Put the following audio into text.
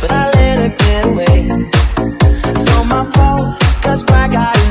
But I let her get away. It's all my fault, cause pride got